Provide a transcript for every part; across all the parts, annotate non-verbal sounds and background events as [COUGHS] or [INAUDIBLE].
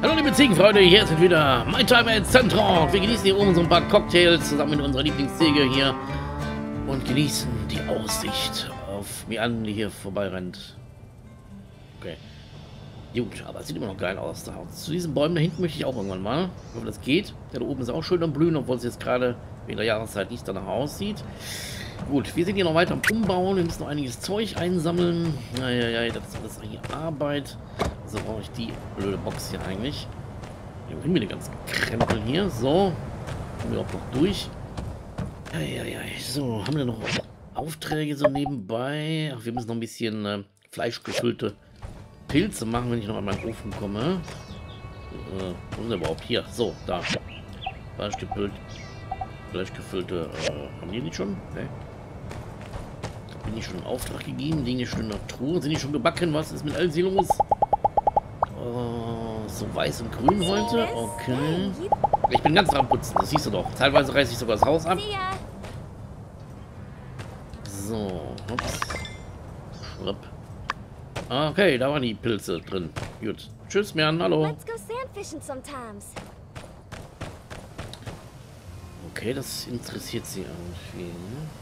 Hallo liebe Ziegenfreunde, hier sind wieder My Time at Central. Wir genießen hier oben so ein paar Cocktails zusammen mit unserer Lieblingsziege hier und genießen die Aussicht auf Mian, die hier vorbeirennt. Okay. Gut, aber es sieht immer noch geil aus. Da. Zu diesen Bäumen da hinten möchte ich auch irgendwann mal. Ich hoffe, das geht. Der da oben ist auch schön am Blühen, obwohl es jetzt gerade in der Jahreszeit nicht danach aussieht. Gut, wir sind hier noch weiter am Umbauen. Wir müssen noch einiges Zeug einsammeln. Naja, ja, das ist alles hier Arbeit. Also brauche ich die blöde Box hier eigentlich. Hier haben wir den ganzen Krempel hier. So. Kommen wir auch noch durch. Ja, ja, ja. So, haben wir noch Aufträge so nebenbei? Ach, wir müssen noch ein bisschen äh, fleischgefüllte Pilze machen, wenn ich noch an meinen Ofen komme. Äh, wo sind überhaupt? Hier. So, da. Fleischgefüllt. Fleischgefüllte. Äh, haben die nicht schon? Nee. Bin ich schon im Auftrag gegeben? Dinge schon in der Truhe. Sind die schon gebacken? Was ist mit allen sie los? Oh, so weiß und grün heute? Okay. Ich bin ganz dran putzen, das siehst du doch. Teilweise reiße ich sogar das Haus ab. So, ups. Schripp. Okay, da waren die Pilze drin. Gut. Tschüss, Mian, hallo. Okay, das interessiert sie irgendwie. Ne?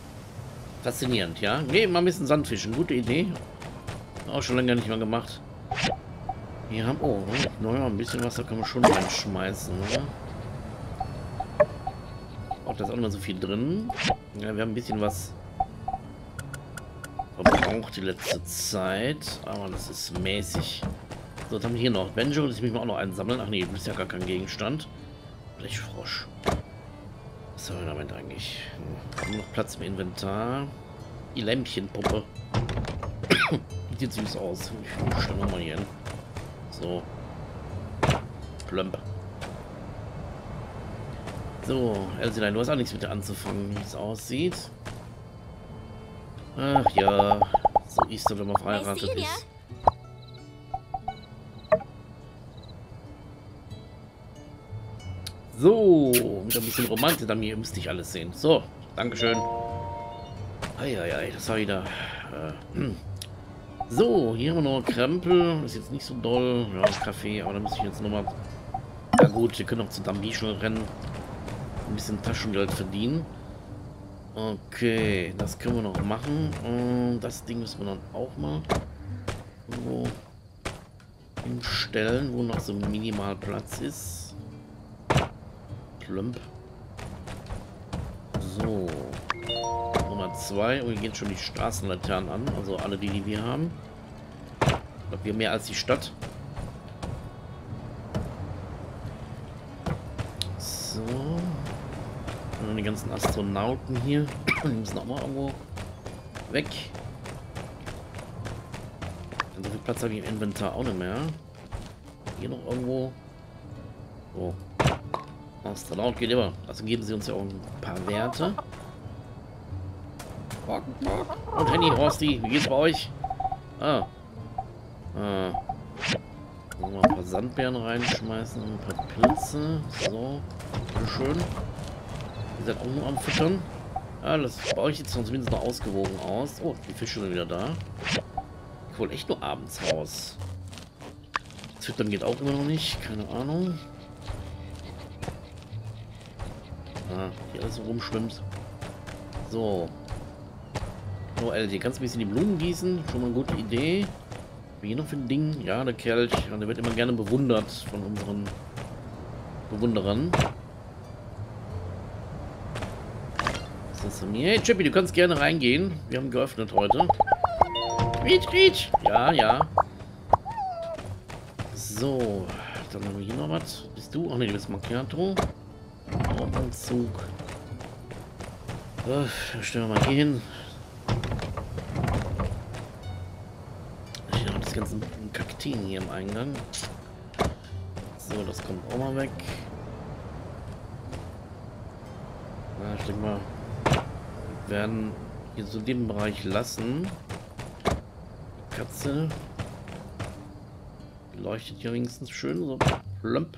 Faszinierend, ja. Nee, mal ein bisschen Sandfischen. Gute Idee. Auch schon länger nicht mehr gemacht. Wir haben... Oh, naja, ein bisschen Wasser kann man schon reinschmeißen, oder? Auch da ist auch nicht so viel drin. Ja, wir haben ein bisschen was verbraucht die letzte Zeit. Aber das ist mäßig. So, was haben wir hier noch? Benjo, das muss ich mir auch noch einsammeln. Ach nee, du bist ja gar kein Gegenstand. Blechfrosch. Was wir damit eigentlich? Hm, noch Platz im Inventar. Die Lämpchenpuppe. [COUGHS] Sieht süß aus. Ich stelle mal hier hin. So. Plump. So, Elsie, du hast auch nichts mit dir anzufangen, wie es aussieht. Ach ja, so ist er, wenn man verheiratet ist. So, mit ein bisschen Romantik dann hier müsste ich alles sehen. So, Dankeschön. Eieiei, das war wieder... Äh, hm. So, hier haben wir noch Krempel. Ist jetzt nicht so doll. Ja, Kaffee, aber da muss ich jetzt nochmal... Ja gut, wir können auch zu Dambi schnell rennen. Ein bisschen Taschengeld verdienen. Okay, das können wir noch machen. Das Ding müssen wir dann auch mal irgendwo hinstellen, wo noch so minimal Platz ist. Plump. So. Nummer zwei. Und hier gehen schon die Straßenlaternen an. Also alle die, die wir haben. Ich glaube, wir mehr als die Stadt. So. Und die ganzen Astronauten hier. [CLEARS THROAT] Die müssen auch mal irgendwo weg. Und so viel Platz habe ich im Inventar auch nicht mehr. Hier noch irgendwo. Oh. Astronaut geht immer. Also geben sie uns ja auch ein paar Werte. Und Henny, Horsti, wie geht's bei euch? Ah. Ah. Mal ein paar Sandbeeren reinschmeißen und ein paar Pilze. So. Schön. Ihr seid auch nur am Füttern. Ah, das bei euch jetzt zumindest noch ausgewogen aus. Oh, die Fische sind wieder da. Ich wollte echt nur abends raus. Das Füttern geht auch immer noch nicht. Keine Ahnung. Ah, hier alles so rumschwimmt. So. Oh, LG, kannst du ein bisschen die Blumen gießen? Schon mal eine gute Idee. Wie noch für ein Ding? Ja, der Kelch. Der wird immer gerne bewundert von unseren Bewunderern. Was ist das mir? Hey, Chippy, du kannst gerne reingehen. Wir haben geöffnet heute. Quietsch, quietsch. Ja, ja. So. Dann haben wir hier noch was. Bist du? Ach ne, du bist Macchiato. Raumanzug. So, stellen wir mal hier hin. Ich habe das ganze Kakteen hier im Eingang. So, das kommt auch mal weg. Na, ich denke mal, wir werden hier so den Bereich lassen. Katze leuchtet hier wenigstens schön so plump.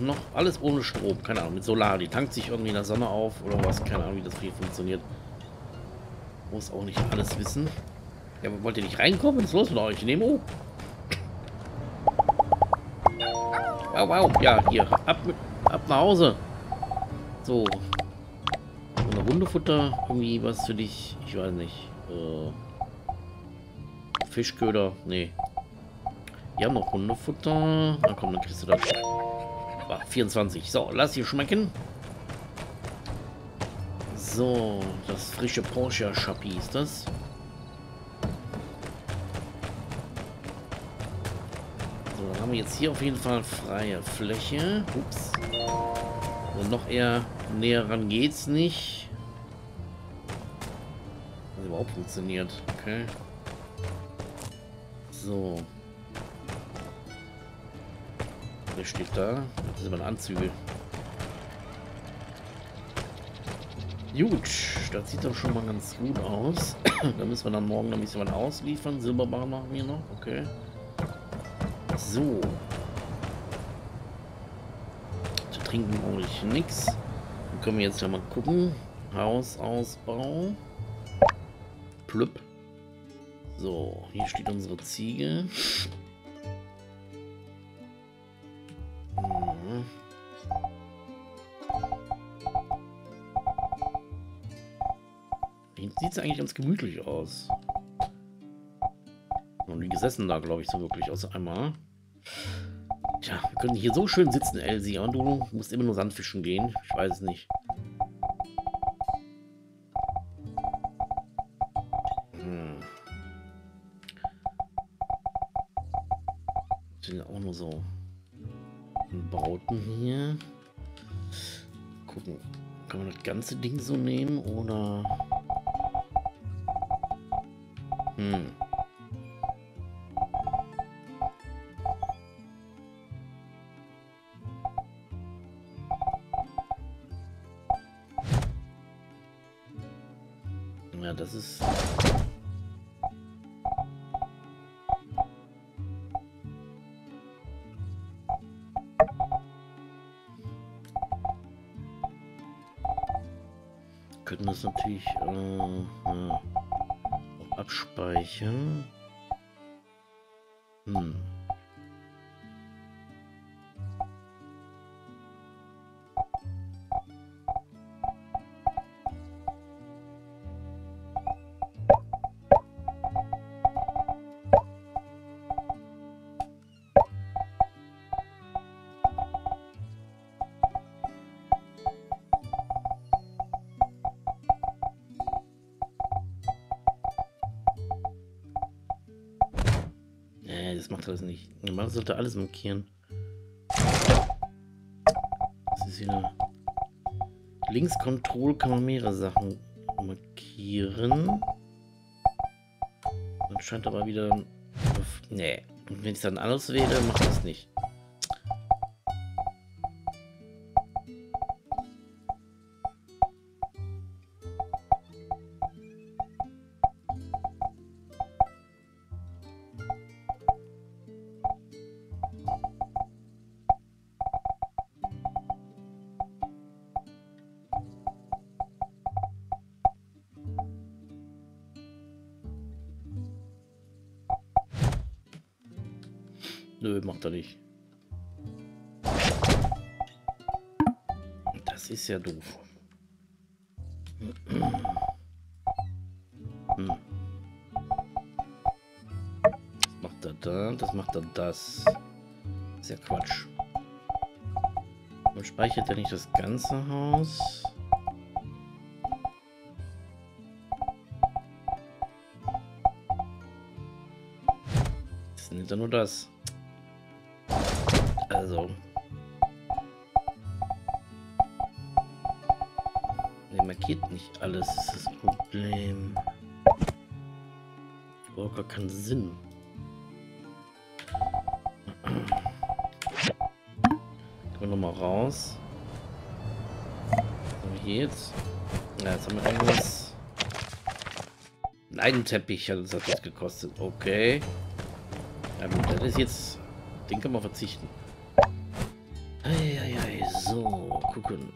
Auch noch alles ohne Strom, keine Ahnung, mit Solar. Die tankt sich irgendwie in der Sonne auf oder was, keine Ahnung, wie das hier funktioniert. Muss auch nicht alles wissen. Ja, wollt ihr nicht reinkommen? Was ist los mit euch? Nemo? Wow, wow. Ja, hier. Ab, ab nach Hause. So. Eine Hundefutter. Irgendwie was für dich. Ich weiß nicht. Äh, Fischköder. Nee. Wir haben noch Hundefutter. Na komm, dann kriegst du das. 24. So, lass hier schmecken. So, das frische Porsche Schappi ist das. So, dann haben wir jetzt hier auf jeden Fall freie Fläche. Ups. Und noch eher näher ran geht's nicht. Das überhaupt funktioniert. Okay. So. Der steht da. Das sind meine Anzüge. Gut, das sieht doch schon mal ganz gut aus. [CLEARS THROAT] da müssen wir dann morgen ein bisschen was ausliefern. Silberbar machen wir noch, okay. So. Zu trinken brauche ich nichts. Dann können wir jetzt ja mal gucken. Hausausbau. Plüpp. So, hier steht unsere Ziege. Sieht es eigentlich ganz gemütlich aus. Noch nie gesessen da, glaube ich, so wirklich, außer einmal. Tja, wir können hier so schön sitzen, Elsie, und du musst immer nur Sandfischen gehen. Ich weiß es nicht. Hm. Sind auch nur so Bauten hier. Gucken. Kann man das ganze Ding so nehmen oder... Hm. Ja, das ist... Könnten das natürlich... Äh, ja abspeichern. Hm. Das nicht. Man sollte alles markieren. Das ist hier Links Control kann man mehrere Sachen markieren. Dann scheint aber wieder... Nee. Und wenn ich dann alles wähle, macht das nicht. Nö, macht er nicht. Das ist ja doof. Das macht er da, das macht er das. Ist ja Quatsch. Und speichert er nicht das ganze Haus? Nimmt er nur das. Also. Ne, markiert nicht alles, ist das Problem. Ich brauche gar keinen Sinn. Gehen wir nochmal raus. Wir hier jetzt? Ja, jetzt haben wir irgendwas. Leidenteppich hat uns das gekostet. Okay. Ja, das ist jetzt. Den können wir verzichten. gucken.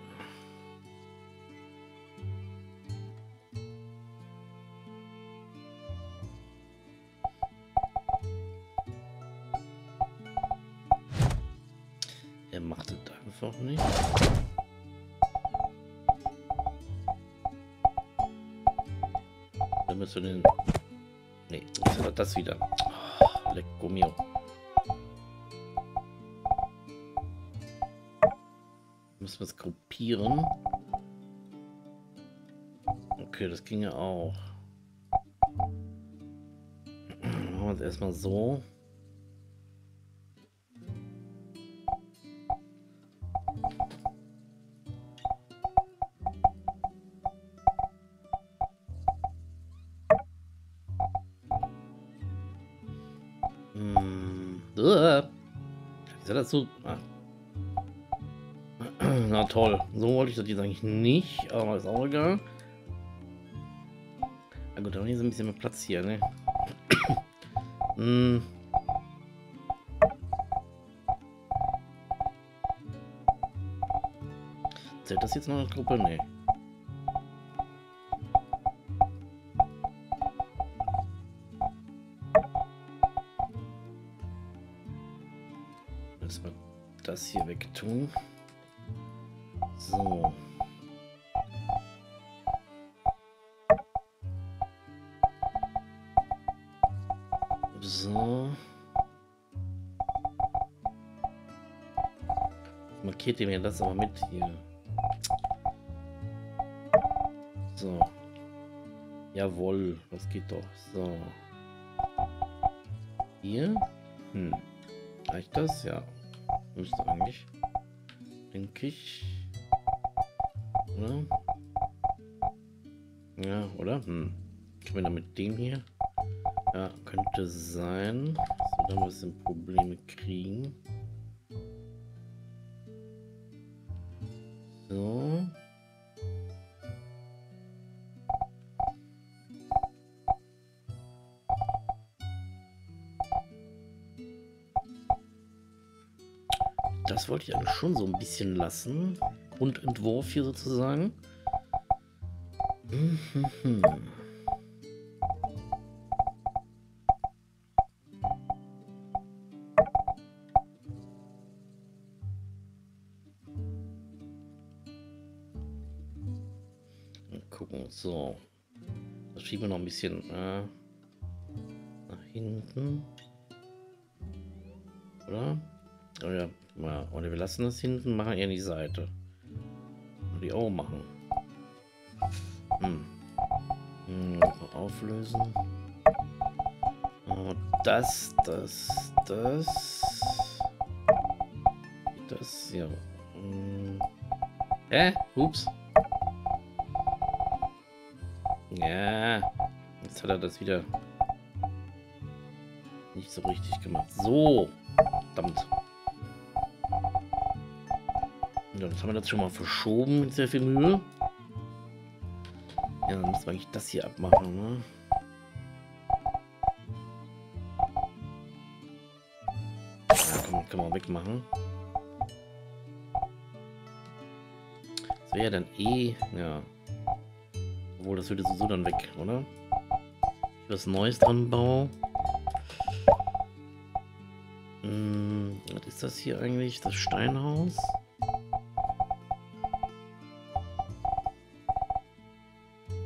Er macht es einfach nicht. Dann müssen wir den... Nee, das wieder. Gruppieren. Okay, das ginge auch. Machen wir es erstmal so. Hm. Ist das so? Ah. Na toll. So wollte ich das jetzt eigentlich nicht, aber ist auch egal. Na gut, dann ist ein bisschen mehr Platz hier, ne? [COUGHS] hm. Zählt das jetzt noch eine Gruppe? Nee. So. Markiert ihr mir das aber mit hier. So. Jawohl, das geht doch. So. Hier. Hm. Reicht das? Ja. Müsste eigentlich. Denke ich. Oder? Ja, oder? Hm. Können wir dann mit dem hier? Ja, könnte sein. Dann wir ein Probleme kriegen. So. Das wollte ich eigentlich schon so ein bisschen lassen. Grundentwurf hier sozusagen. [LAUGHS] gucken, so. Das schieben wir noch ein bisschen äh, nach hinten. Oder? Oh ja, oder wir lassen das hinten, machen eher die Seite. Und die auch machen. Hm. hm auflösen. Das, das, das. Das hier. Hm. Hä? Ups. Hat er das wieder nicht so richtig gemacht. So. Verdammt. Ja, das haben wir jetzt schon mal verschoben mit sehr viel Mühe. Ja, dann müssen wir eigentlich das hier abmachen, ne? Ja, kann, kann man wegmachen. Das wäre ja dann eh, ja. Obwohl, das würde sowieso dann weg, oder? Was Neues dran baue. Hm, was ist das hier eigentlich? Das Steinhaus?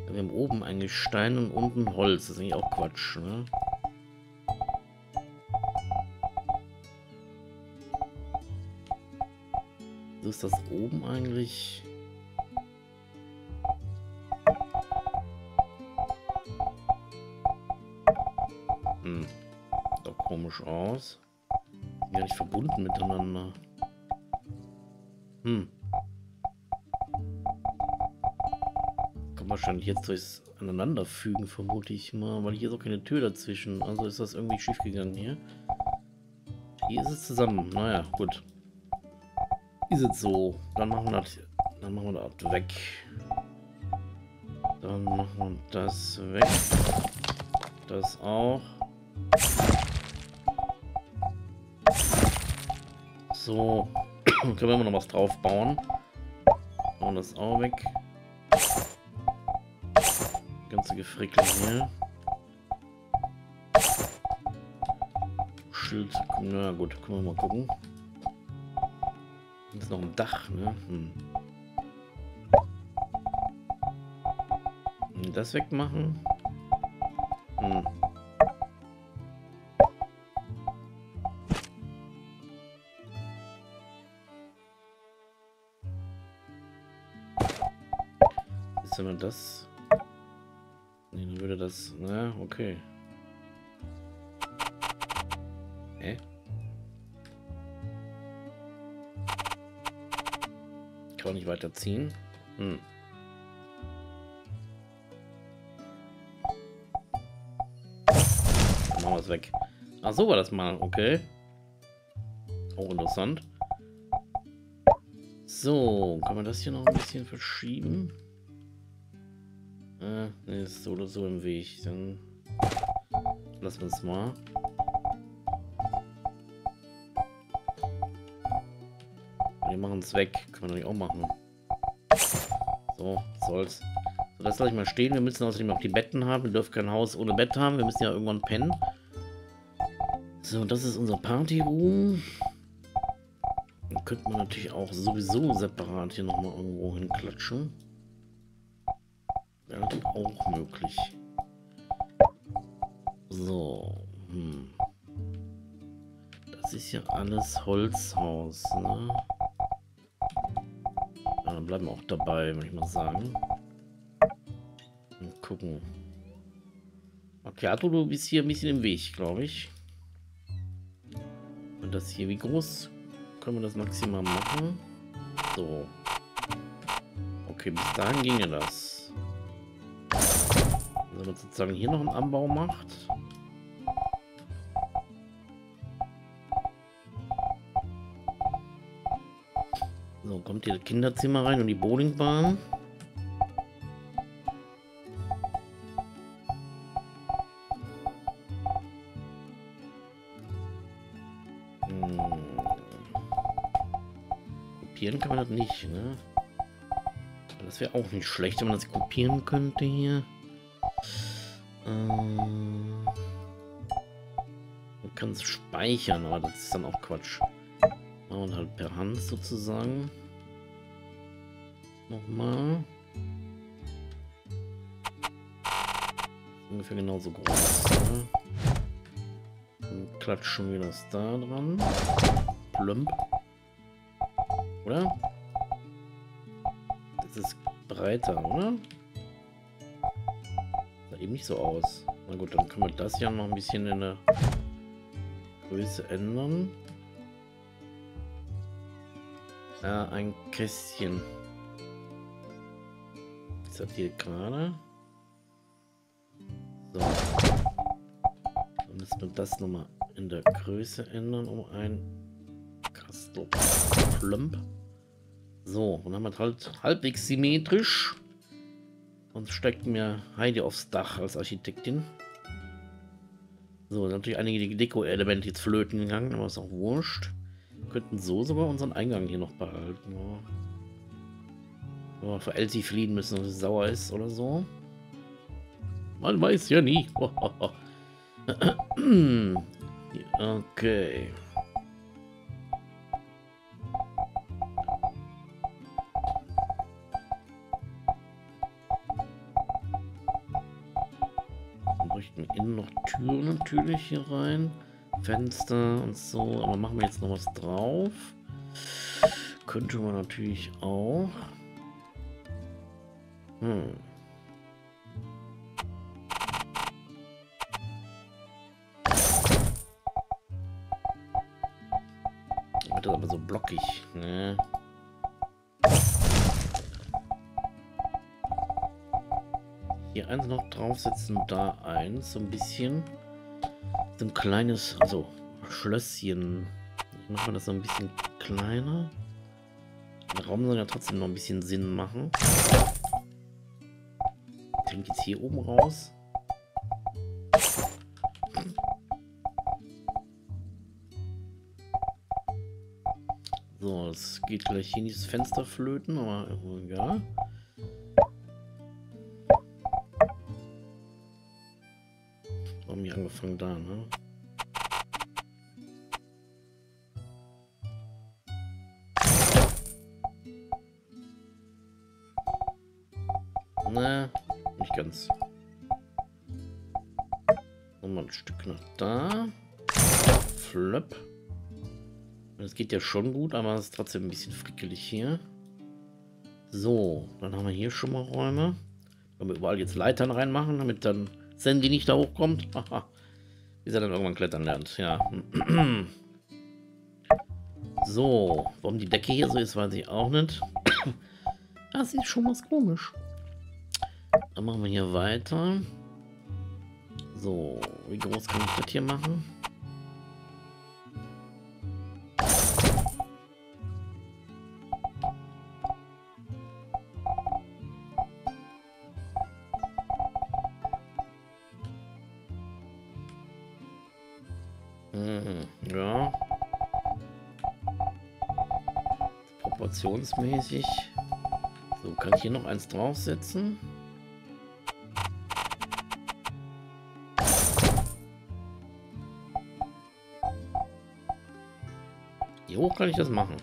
Wir haben oben eigentlich Stein und unten Holz. Das ist eigentlich auch Quatsch, ne? So ist das oben eigentlich. Komisch aus. Ja nicht verbunden miteinander. Hm. wahrscheinlich jetzt durchs Aneinanderfügen, vermute ich mal, weil hier ist auch keine Tür dazwischen. Also ist das irgendwie schief gegangen hier. Hier ist es zusammen. Naja, gut. Ist es so. Dann machen wir das, dann machen wir das weg. Dann machen wir das weg. Das auch. So. [CLEARS THROAT] Können wir immer noch was drauf bauen. Und das auch weg ganze Gefrickel hier. Schild, na gut, können wir mal gucken. Das ist noch ein Dach, ne? Hm. Das wegmachen. Hm. Wenn das... Nee, dann würde das... Na, okay. Hä? Kann man nicht weiterziehen? Hm. Machen wir es weg. Ach so war das mal, okay. Auch interessant. So, kann man das hier noch ein bisschen verschieben? Äh, ne, ist so oder so im Weg. Dann lassen wir es mal. Wir machen es weg. Können wir natürlich auch machen. So, soll's. So, das lasse ich mal stehen. Wir müssen außerdem auch die Betten haben. Wir dürfen kein Haus ohne Bett haben. Wir müssen ja irgendwann pennen. So, das ist unser Partyroom. Dann könnte man natürlich auch sowieso separat hier nochmal irgendwo hinklatschen. Wäre auch möglich. So. Hm. Das ist ja alles Holzhaus, ne? Ja, dann bleiben wir auch dabei, würde ich mal sagen. Und gucken. Okay, Arthur, du bist hier ein bisschen im Weg, glaube ich. Und das hier, wie groß können wir das maximal machen? So. Okay, bis dahin ginge das. Wenn man sozusagen hier noch einen Anbau macht. So, kommt hier das Kinderzimmer rein und die Bowlingbahn. Hm. Kopieren kann man das nicht, ne? Das wäre auch nicht schlecht, wenn man das kopieren könnte hier. Kann es speichern, aber das ist dann auch Quatsch. Wir halt per Hand sozusagen. Nochmal. Ungefähr genauso groß. Ne? Dann klatschen wir das da dran. Plump. Oder? Das ist breiter, oder? Sah eben nicht so aus. Na gut, dann können wir das ja noch ein bisschen in der Größe ändern. Ja, ein Kästchen. Ist das hier gerade? So. Dann müssen wir das nochmal in der Größe ändern um ein Kastel. Plump. So, und dann haben wir halt halbwegs symmetrisch. Und steckt mir Heidi aufs Dach als Architektin. So, natürlich einige Deko-Elemente jetzt flöten gegangen, aber ist auch wurscht. Wir könnten so sogar unseren Eingang hier noch behalten. Ja. Ja, für Elsie fliehen müssen, wenn sie sauer ist oder so. Man weiß ja nie. [LAUGHS] okay. Türen natürlich hier rein. Fenster und so. Aber machen wir jetzt noch was drauf. Könnte man natürlich auch. Hm. Das aber so blockig, draufsetzen, da eins, so ein bisschen. So ein kleines, also Schlösschen. Ich mache das so ein bisschen kleiner. Der Raum soll ja trotzdem noch ein bisschen Sinn machen. Klingt jetzt hier oben raus. So, es geht gleich hier in dieses Fenster flöten, aber egal. Wir fangen da, ne? Na, nicht ganz. Nochmal ein Stück nach da. Flöpp. Das geht ja schon gut, aber es ist trotzdem ein bisschen frickelig hier. So, dann haben wir hier schon mal Räume. Können wir überall jetzt Leitern reinmachen, damit dann Sandy nicht da hochkommt. Bis er dann irgendwann klettern lernt, ja. [CLEARS THROAT] So, warum die Decke hier so ist, weiß ich auch nicht. [CLEARS THROAT] Das ist schon was komisch. Dann machen wir hier weiter. So, wie groß kann ich das hier machen? Proportionsmäßig. So, kann ich hier noch eins draufsetzen? Wie hoch kann ich das machen?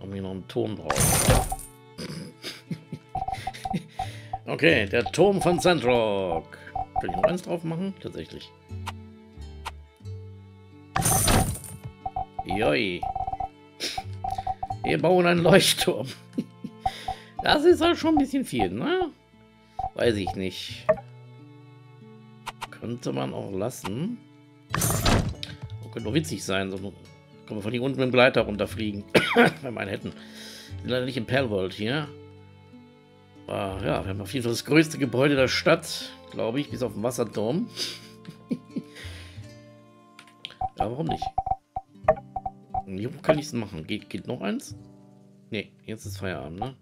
Haben wir noch einen Turm drauf? [LAUGHS] okay, der Turm von Sandrock. Kann ich noch eins drauf machen? Tatsächlich. Joi. Wir bauen einen Leuchtturm. Das ist halt schon ein bisschen viel, ne? Weiß ich nicht. Könnte man auch lassen. Oh, könnte doch witzig sein. So können wir von hier unten mit dem Gleiter runterfliegen. [COUGHS] Wenn wir einen hätten. Wir sind leider nicht im Perlworld hier. Aber ja, wir haben auf jeden Fall das größte Gebäude der Stadt, glaube ich, bis auf den Wasserturm. [LAUGHS] ja, warum nicht? Hoch kann ich es machen? Geht, geht noch eins? Ne, jetzt ist Feierabend, ne?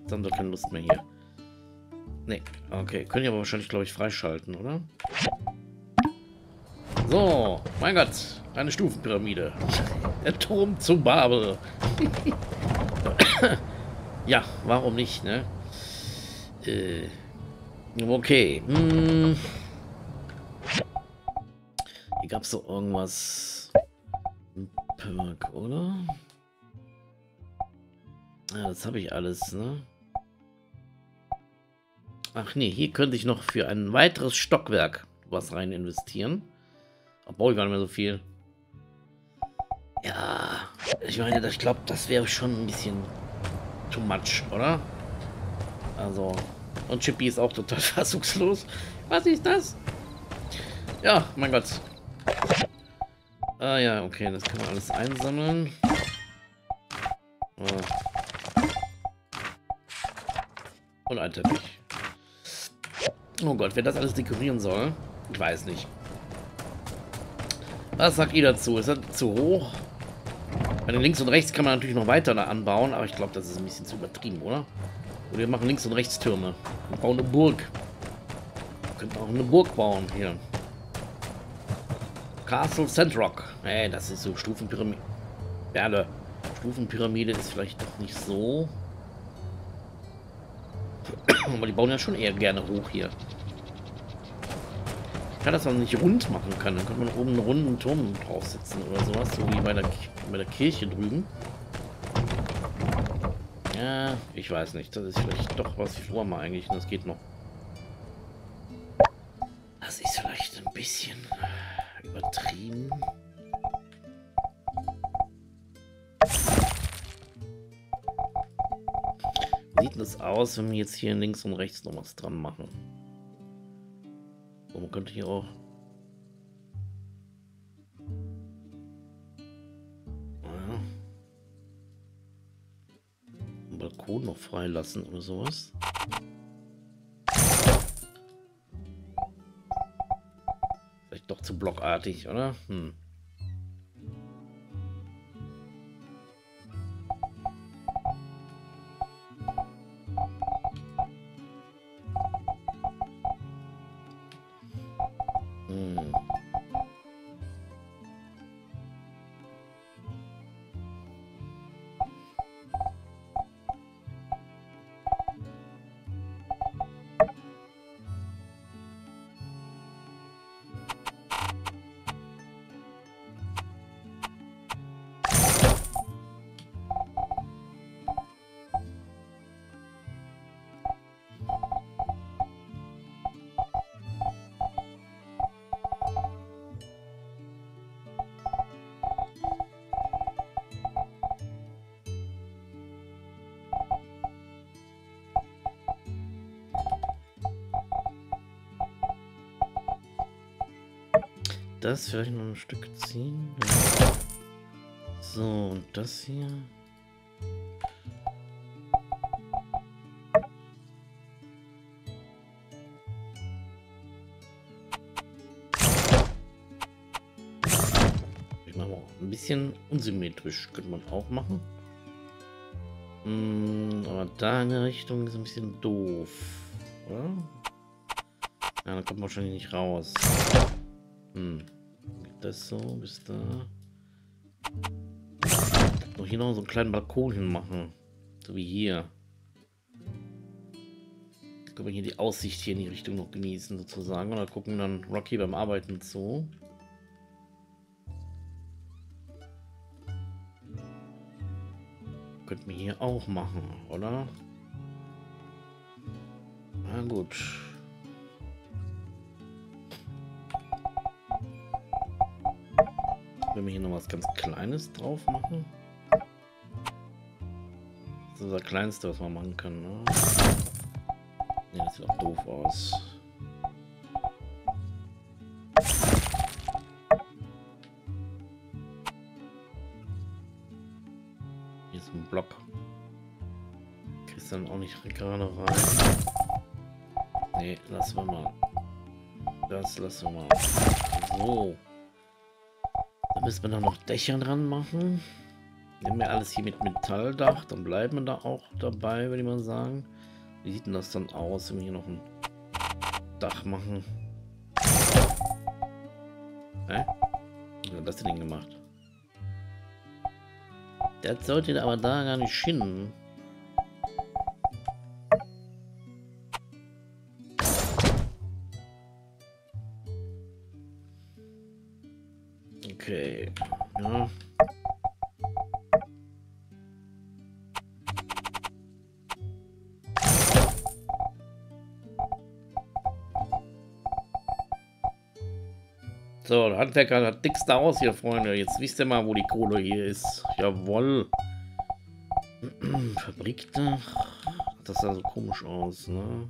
Jetzt haben wir keine Lust mehr hier. Ne, okay. Können ich aber wahrscheinlich, glaube ich, freischalten, oder? So, mein Gott. Eine Stufenpyramide. [LAUGHS] Der Turm zu Babel. [LAUGHS] ja, warum nicht, ne? Äh, okay. Hm. Hier gab es so irgendwas... Perk, oder? Ja, das habe ich alles, ne? Ach nee, hier könnte ich noch für ein weiteres Stockwerk was rein investieren. Obwohl gar nicht mehr so viel. Ja, ich meine, ich glaube, das wäre schon ein bisschen too much, oder? Also, und Chippy ist auch total [LAUGHS] fassungslos. Was ist das? Ja, mein Gott. Ah ja, okay, das kann man alles einsammeln. Oh. Und ein Teppich. Oh Gott, wer das alles dekorieren soll, ich weiß nicht. Was sagt ihr dazu? Ist das zu hoch? Bei den links und rechts kann man natürlich noch weiter anbauen, aber ich glaube, das ist ein bisschen zu übertrieben, oder? Oder wir machen links und rechts Türme. Wir bauen eine Burg. Wir könnten auch eine Burg bauen hier. Castle Sandrock. Hey, das ist so Stufenpyramide. Berle. Stufenpyramide ist vielleicht doch nicht so. [CLEARS THROAT] Aber die bauen ja schon eher gerne hoch hier. Ich kann das man nicht rund machen kann. Dann könnte man oben einen runden Turm draufsetzen oder sowas. So wie bei der, bei der Kirche drüben. Ja, ich weiß nicht. Das ist vielleicht doch was ich vormache eigentlich. Das geht noch. Das ist vielleicht ein bisschen übertrieben. Sieht das aus, wenn wir jetzt hier links und rechts noch was dran machen? So, man könnte hier auch... Balkon noch freilassen oder sowas. Blockartig, oder? Hm. Das vielleicht noch ein Stück ziehen. So, und das hier. Ich mache auch ein bisschen unsymmetrisch, könnte man auch machen. Hm, aber da in der Richtung ist ein bisschen doof, oder? Ja, da kommt man wahrscheinlich nicht raus. Hm. Das so bis da. Noch hier noch so einen kleinen Balkon hinmachen. So wie hier. können wir hier die Aussicht hier in die Richtung noch genießen, sozusagen. Oder gucken dann Rocky beim Arbeiten zu. Könnten wir hier auch machen, oder? Na gut. Wenn wir hier noch was ganz Kleines drauf machen. Das ist das Kleinste, was man machen kann, ne? Ne, das sieht auch doof aus. Hier ist ein Block. Kriegst dann auch nicht gerade rein. Ne, lassen wir mal. Das lassen wir mal. So müssen wir da noch Dächer dran machen. Nehmen wir alles hier mit Metalldach, dann bleiben wir da auch dabei, würde ich mal sagen. Wie sieht denn das dann aus, wenn wir hier noch ein Dach machen? Hä? Wie hat das denn gemacht? Das sollte aber da gar nicht hin. So, der Handwerker hat dickste aus hier, Freunde. Jetzt wisst ihr mal, wo die Kohle hier ist. Jawoll. [CLEARS THROAT] Fabrikdach. Das sah so komisch aus, ne?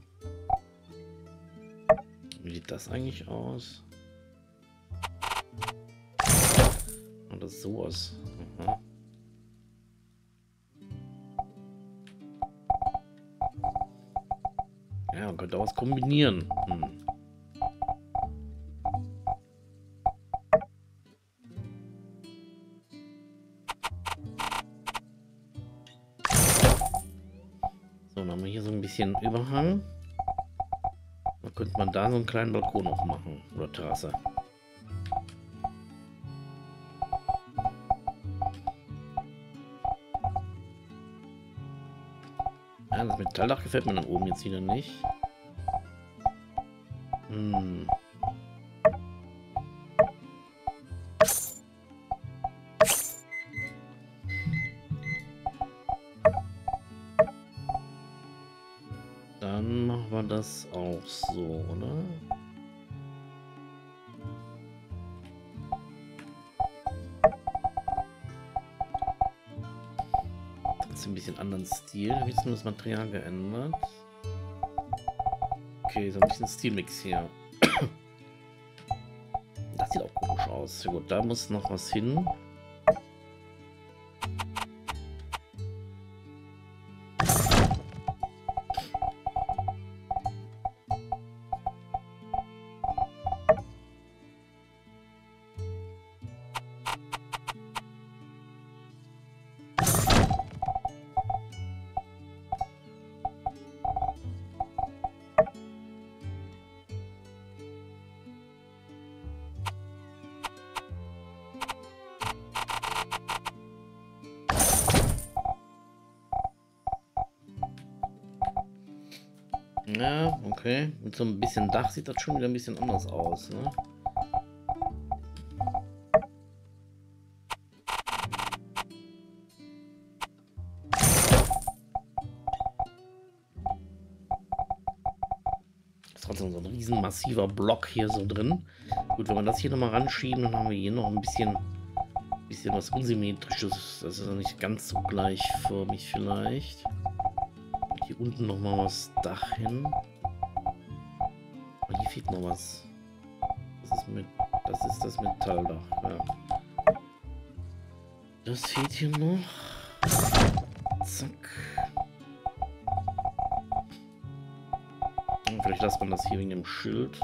Wie sieht das eigentlich aus? Und das so aus. Aha. Ja, man könnte auch was kombinieren. Hm. Bisschen Überhang. Dann könnte man da so einen kleinen Balkon noch machen. Oder Terrasse. das Metalldach gefällt mir dann oben jetzt wieder nicht. Hm. Stil. Wie ist denn das Material geändert? Okay, so ein bisschen Stilmix hier. [CLEARS THROAT] Das sieht auch komisch aus. Ja, gut, da muss noch was hin. Mit so ein bisschen Dach sieht das schon wieder ein bisschen anders aus, ne? ist trotzdem so ein riesen massiver Block hier so drin. Gut, wenn wir das hier nochmal ranschieben, dann haben wir hier noch ein bisschen, bisschen was Unsymmetrisches. Das ist nicht ganz so gleichförmig vielleicht. Hier unten noch mal was Dach hin. Fehlt noch was. Was ist mit das ist das Metalldach. Ja. Das fehlt hier noch. Zack. Und vielleicht lässt man das hier wegen dem Schild.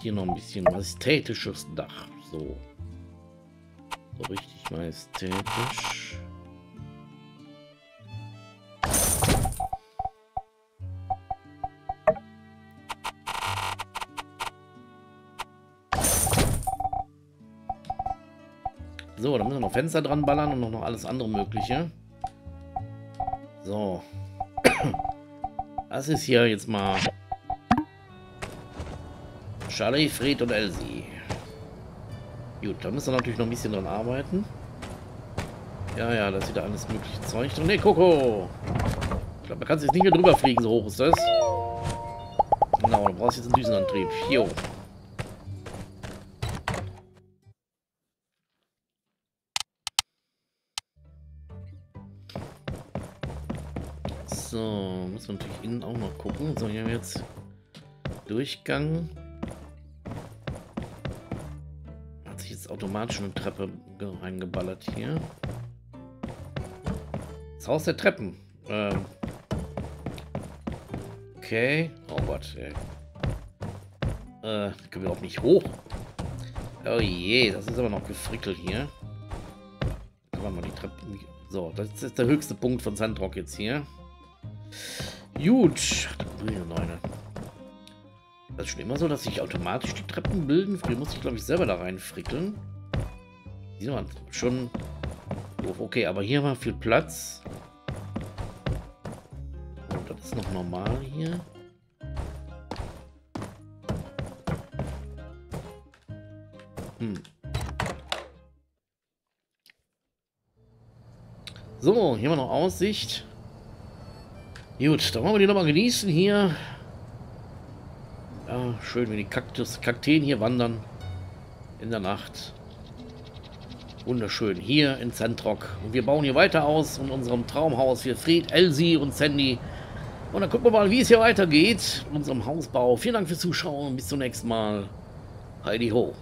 Hier noch ein bisschen majestätisches Dach. So. So richtig majestätisch. Noch Fenster dran ballern und noch alles andere mögliche. So. [COUGHS] Das ist hier jetzt mal Charlie, Fred und Elsie. Gut, da müssen wir natürlich noch ein bisschen dran arbeiten. Ja, ja, das ist wieder alles mögliche Zeug drin. Ne, Coco! Ich glaube, man kann jetzt nicht mehr drüber fliegen, so hoch ist das. Genau, du brauchst jetzt einen Düsenantrieb. Jo. Müssen natürlich innen auch noch gucken. So, hier haben wir jetzt Durchgang. Hat sich jetzt automatisch eine Treppe reingeballert hier. Das Haus der Treppen. Ähm. Okay. Oh Gott, ey. Äh, können wir auch nicht hoch. Oh je, das ist aber noch gefrickelt hier. Man mal die Treppe... So, das ist der höchste Punkt von Sandrock jetzt hier. Gut. Das ist schon immer so, dass sich automatisch die Treppen bilden. Früher muss ich, glaube ich, selber da reinfrickeln. Die sind schon doof. Okay, aber hier war viel Platz. Und das ist noch normal hier. Hm. So, hier haben wir noch Aussicht. Gut, dann wollen wir die nochmal genießen hier. Ja, schön, wie die Kaktus, Kakteen hier wandern. In der Nacht. Wunderschön. Hier in Zentrock. Und wir bauen hier weiter aus in unserem Traumhaus für Fried, Elsie und Sandy. Und dann gucken wir mal, wie es hier weitergeht in unserem Hausbau. Vielen Dank fürs Zuschauen. Bis zum nächsten Mal. Heidi Ho.